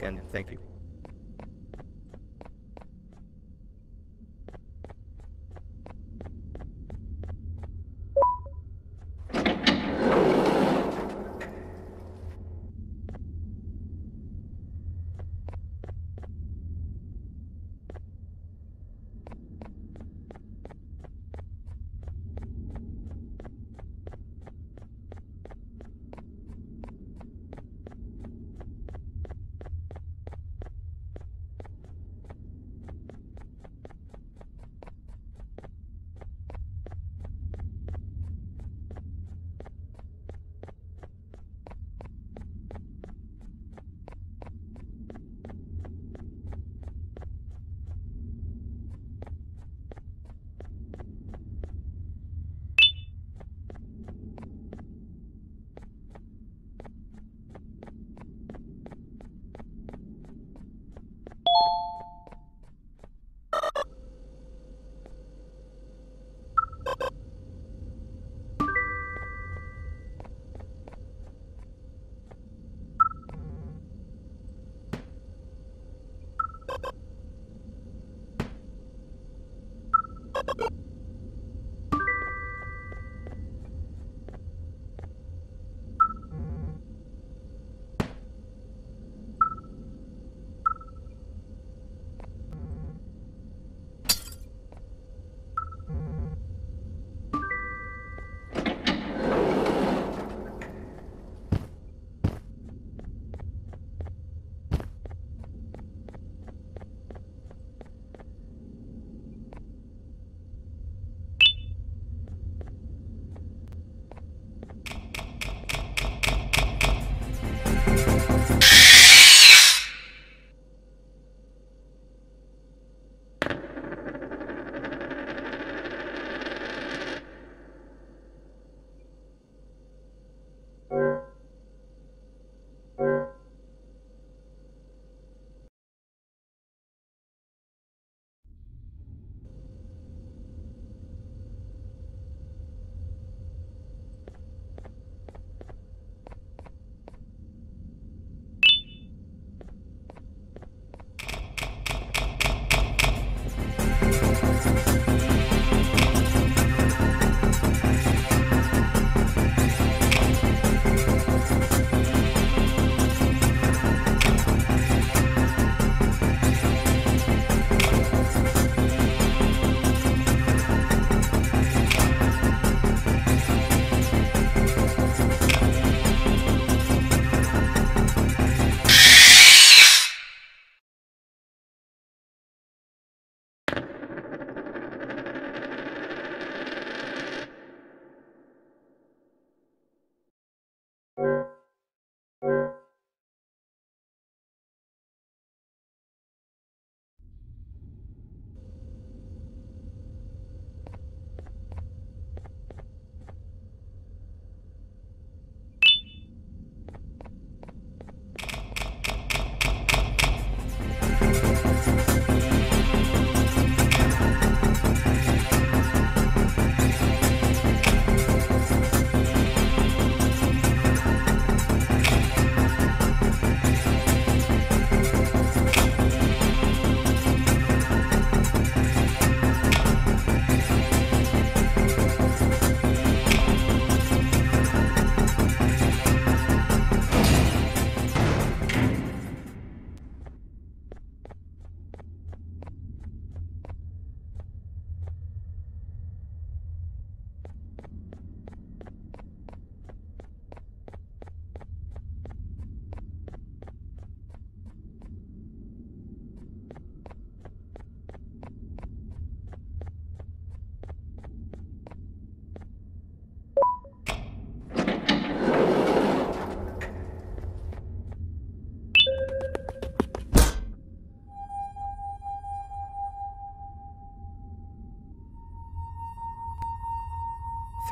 and thank you.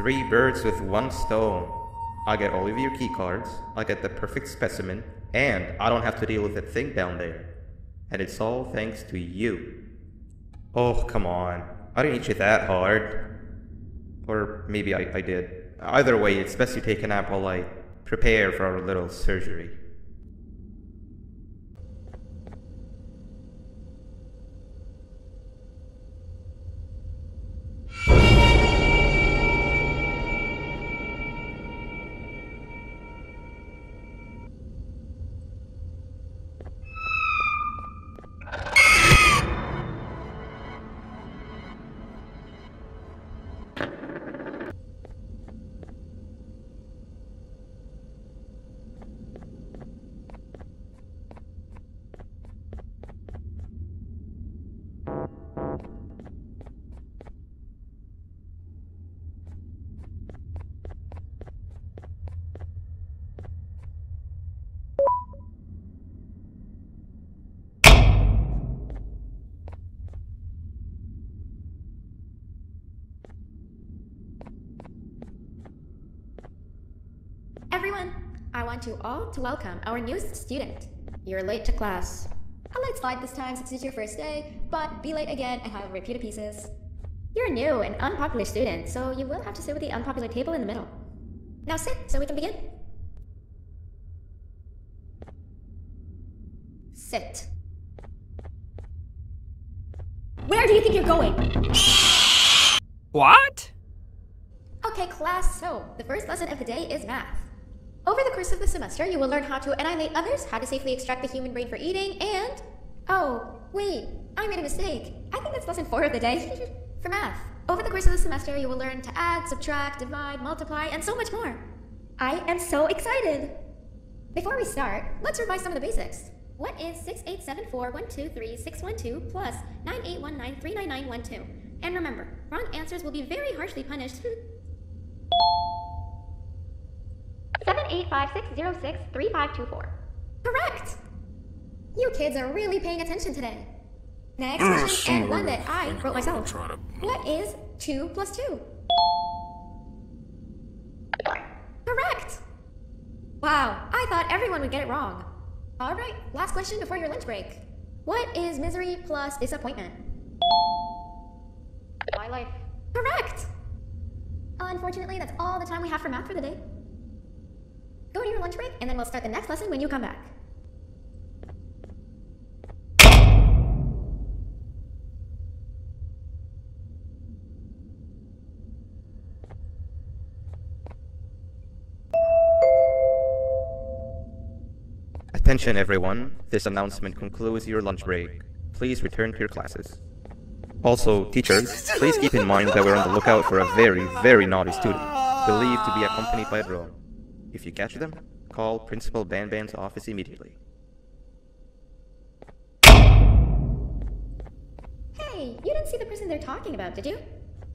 Three birds with one stone. I get all of your key cards, I get the perfect specimen, and I don't have to deal with that thing down there. And it's all thanks to you. Oh, come on. I didn't hit you that hard. Or maybe I, I did. Either way, it's best you take a nap while I prepare for our little surgery. Want you all to welcome our newest student. You're late to class. I'll let slide this time since it's your first day, but be late again and have repeated pieces. You're a new and unpopular student, so you will have to sit with the unpopular table in the middle. Now sit so we can begin. Sit. Where do you think you're going? What? Okay, class, so the first lesson of the day is math. Over the course of the semester, you will learn how to annihilate others, how to safely extract the human brain for eating, and. Oh, wait, I made a mistake. I think that's lesson four of the day. for math. Over the course of the semester, you will learn to add, subtract, divide, multiply, and so much more. I am so excited! Before we start, let's revise some of the basics. What is 6874123612 plus 9819399912? And remember, wrong answers will be very harshly punished. 7856063524. Correct! You kids are really paying attention today. Next question, and one that I wrote myself. What is 2 plus 2? Correct! Wow, I thought everyone would get it wrong. Alright, last question before your lunch break. What is misery plus disappointment? My life. Correct! Unfortunately, that's all the time we have for math for the day. Go to your lunch break, and then we'll start the next lesson when you come back. Attention everyone, this announcement concludes your lunch break. Please return to your classes. Also, teachers, please keep in mind that we're on the lookout for a very, very naughty student, believed to be accompanied by a drone. If you catch them, call Principal Banban's office immediately. Hey, you didn't see the person they're talking about, did you?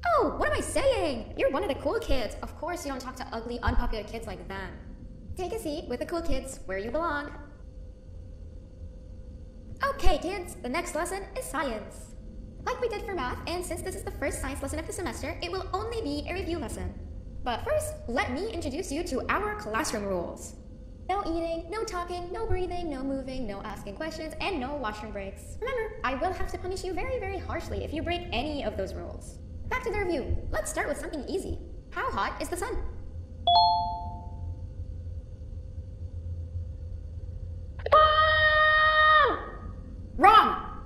Oh, what am I saying? You're one of the cool kids. Of course you don't talk to ugly, unpopular kids like them. Take a seat with the cool kids where you belong. Okay, kids, the next lesson is science. Like we did for math, and since this is the first science lesson of the semester, it will only be a review lesson. But first, let me introduce you to our classroom rules. No eating, no talking, no breathing, no moving, no asking questions, and no washroom breaks. Remember, I will have to punish you very, very harshly if you break any of those rules. Back to the review. Let's start with something easy. How hot is the sun? Wrong!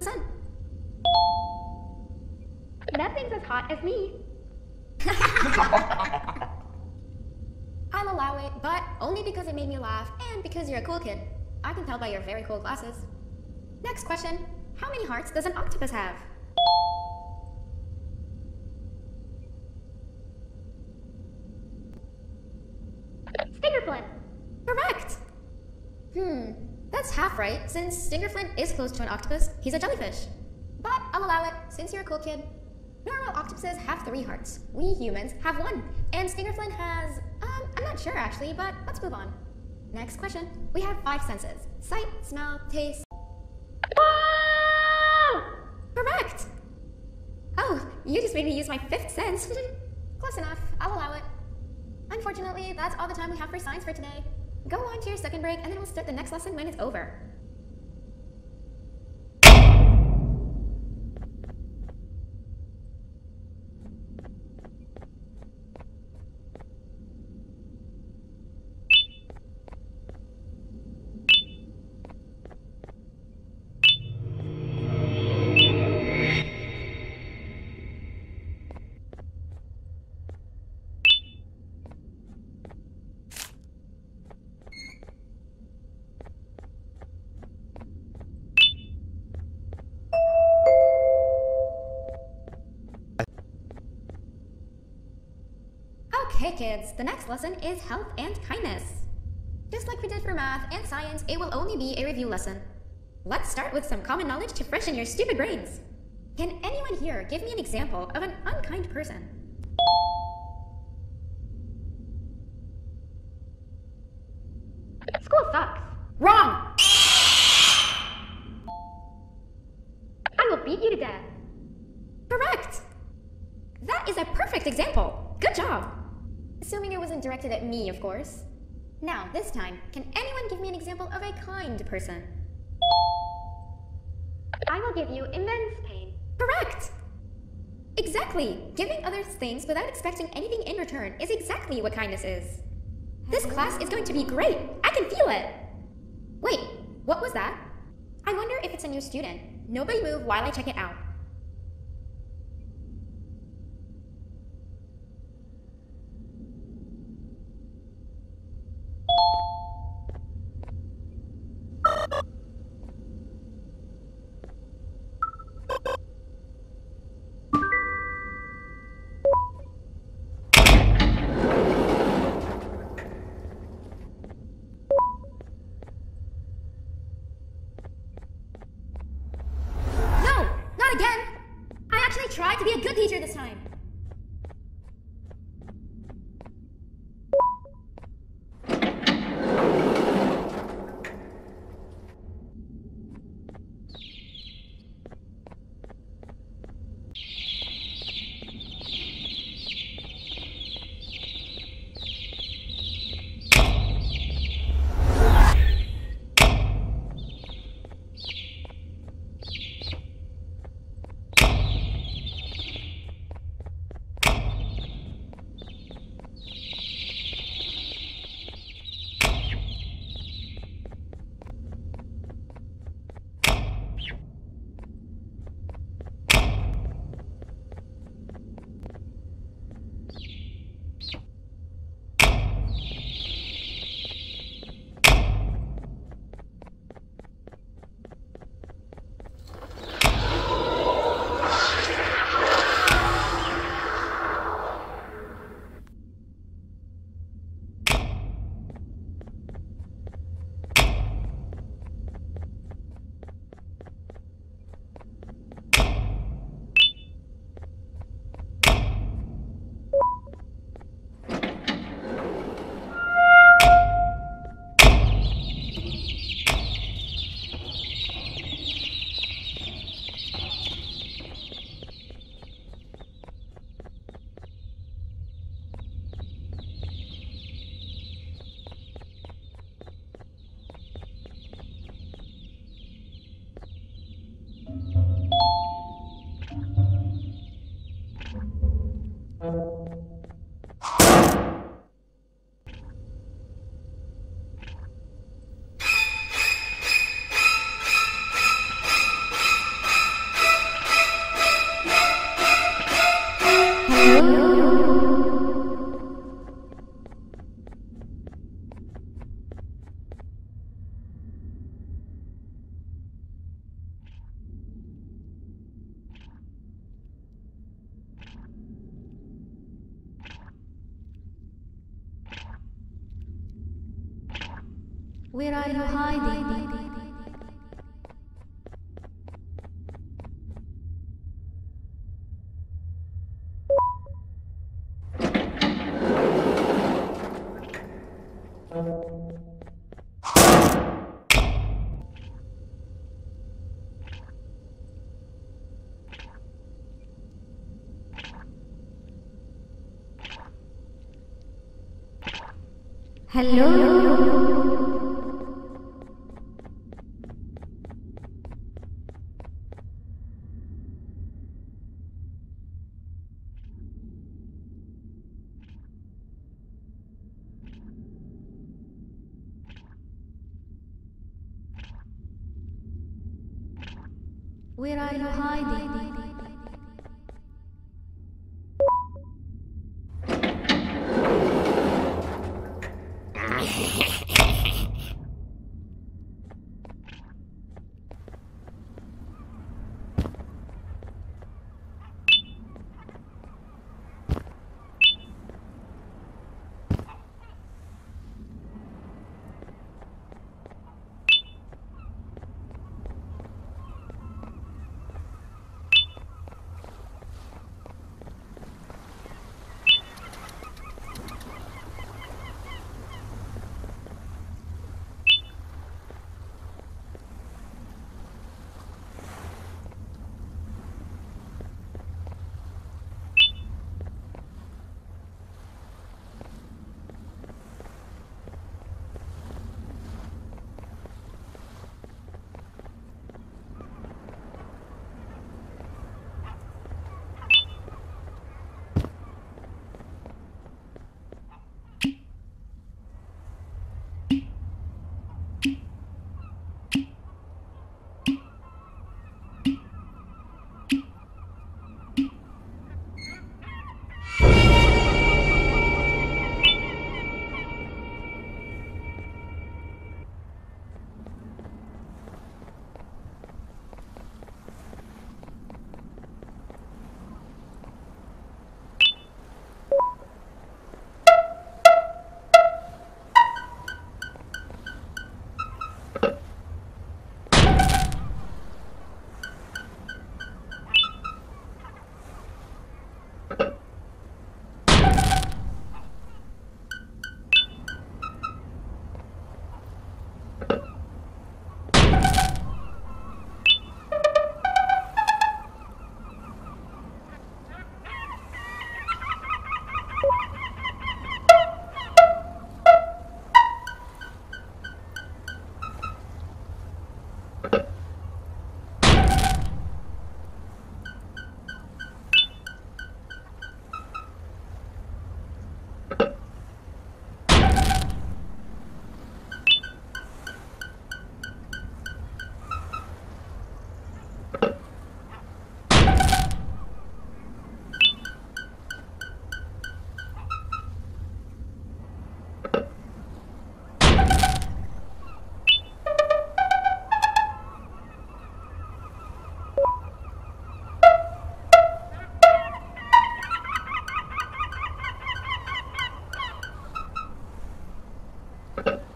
Sun. Nothing's as hot as me. I'll allow it, but only because it made me laugh and because you're a cool kid. I can tell by your very cool glasses. Next question. How many hearts does an octopus have? Stinger Flynn. Correct. Hmm, that's half right, since Stinger Flynn is close to an octopus. He's a jellyfish. But I'll allow it, since you're a cool kid. Octopuses have three hearts. We humans have one. And Stinger Flynn has, um, I'm not sure actually, but let's move on. Next question. We have five senses. Sight, smell, taste. Correct! Oh, you just made me use my fifth sense. Close enough. I'll allow it. Unfortunately, that's all the time we have for science for today. Go on to your second break, and then we'll start the next lesson when it's over. Kids, the next lesson is health and kindness. Just like we did for math and science, it will only be a review lesson. Let's start with some common knowledge to freshen your stupid brains. Can anyone here give me an example of an unkind person? School sucks. Wrong! I will beat you to death. Correct! That is a perfect example. Good job. Assuming it wasn't directly directed at me, of course. Now, this time, can anyone give me an example of a kind person? I will give you immense pain. Correct! Exactly! Giving others things without expecting anything in return is exactly what kindness is. This class is going to be great! I can feel it! Wait, what was that? I wonder if it's a new student. Nobody move while I check it out. Good teacher this time. Where هلو؟ you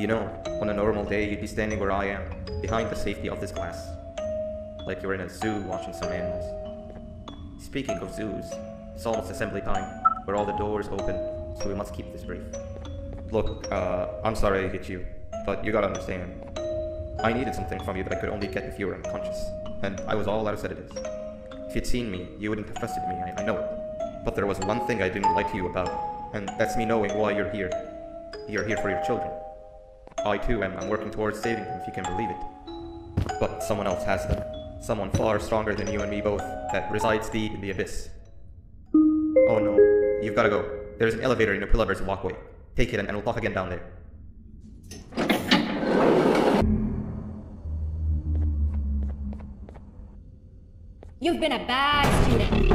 You know, on a normal day, you'd be standing where I am, behind the safety of this glass. Like you're in a zoo watching some animals. Speaking of zoos, it's almost assembly time. where all the doors open, so we must keep this brief. Look, uh, I'm sorry to hit you, but you gotta understand. I needed something from you that I could only get if you were unconscious, and I was all out of sedatives. If you'd seen me, you wouldn't have trusted me, I, I know it. But there was one thing I didn't like you about, and that's me knowing why you're here. You're here for your children. I too am I'm working towards saving them, if you can believe it. But someone else has them. Someone far stronger than you and me both, that resides deep in the abyss. Oh no, you've gotta go. There's an elevator in the Pillaver's walkway. Take it and, and we'll talk again down there. You've been a bad student.